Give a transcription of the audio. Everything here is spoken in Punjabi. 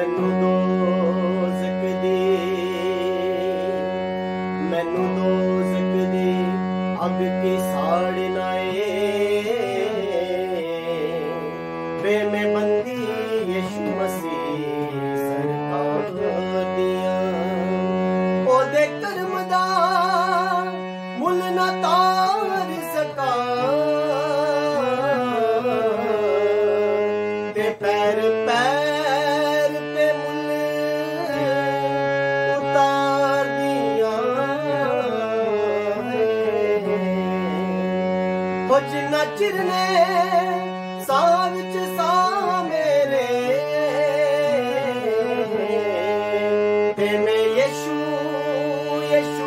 ਮੈਨੂੰ ਦੋਜ਼ਖ ਦੀ ਮੈਨੂੰ ਦੋਜ਼ਖ ਦੀ ਅੱਗ ਕੀ ਹੋ ਜਿੰਨਾ ਚਿਰ ਨੇ ਸਾਹ ਵਿੱਚ ਸਾਹ ਮੇਰੇ। ਤੇ ਮੈਂ ਯਿਸੂ ਯਿਸੂ